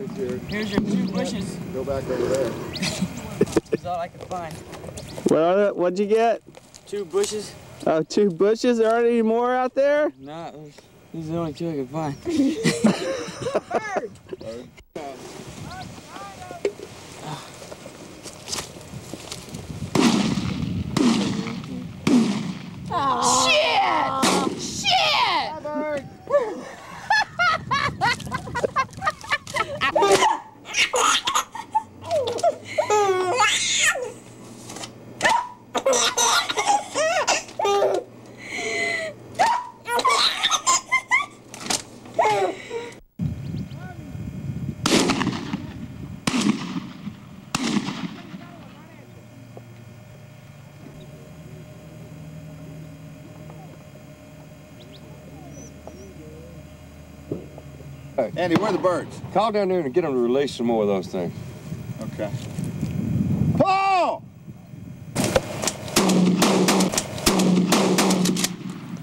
Here's your two bushes. Go back over there. That's all I could find. What are the, what'd you get? Two bushes. Oh, two bushes. There aren't any more out there? No, those- these are the only two I could find. Shit! Andy, where are the birds? Call down there and get them to release some more of those things. Okay. Paul!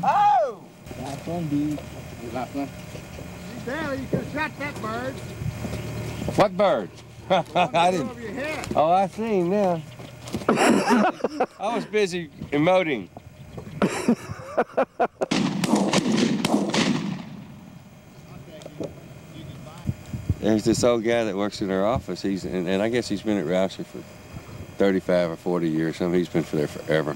Oh! Got fun, dude. You got one? Barely, you could have shot that bird What bird? I didn't. over your head. Oh, I seen now. I was busy emoting. There's this old guy that works in our office. He's and, and I guess he's been at Rouser for 35 or 40 years. Something he's been for there forever.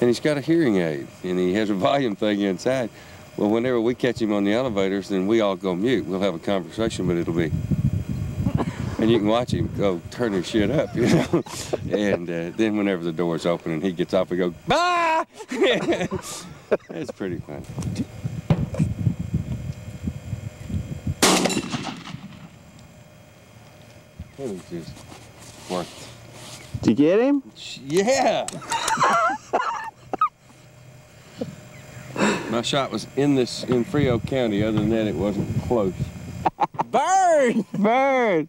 And he's got a hearing aid, and he has a volume thing inside. Well, whenever we catch him on the elevators, then we all go mute. We'll have a conversation, but it'll be and you can watch him go turn his shit up, you know. and uh, then whenever the door's open and he gets off, we go bye. it's pretty fun. It was just worth. Did you get him? Yeah. My shot was in this in Frio County. Other than that, it wasn't close. Bird! Bird!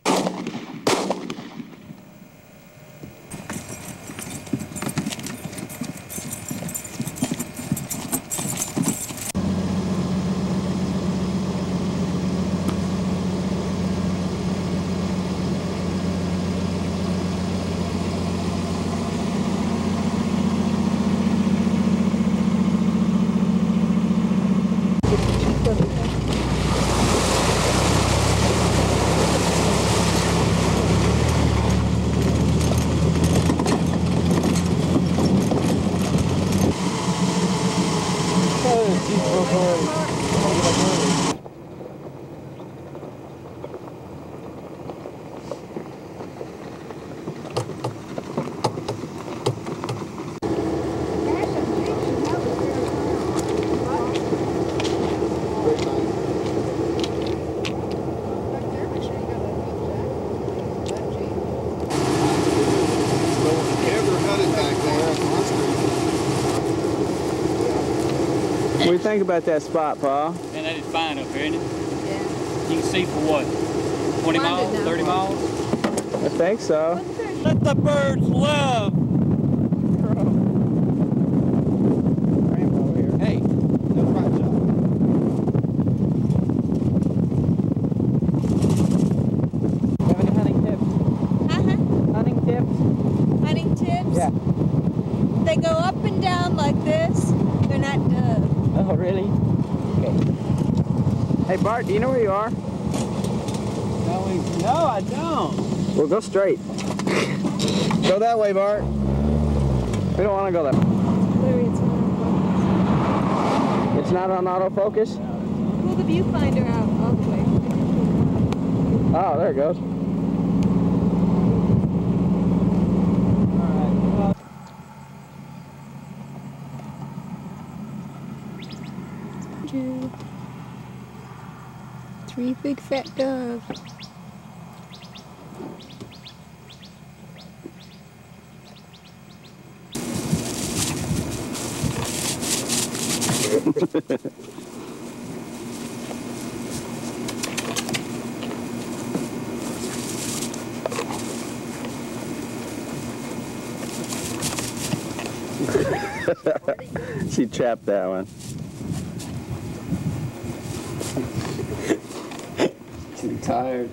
Ever hunted back there? What do you think about that spot, Paul? Man, that is fine up here, isn't it? Yeah. You can see for what? 20 miles? now. 30 miles? I think so. Let the birds live! Hey, No front shot. have any hunting tips? Uh-huh. Hunting tips? Hunting tips? Yeah. They go up and down like this. They're not dove. Really? Hey, Bart, do you know where you are? No, we, no, I don't. Well, go straight. go that way, Bart. We don't want to go that way. It's not It's not on autofocus? Pull the viewfinder out all the way. Oh, there it goes. Two. Three big fat doves. She trapped that one. Too tired.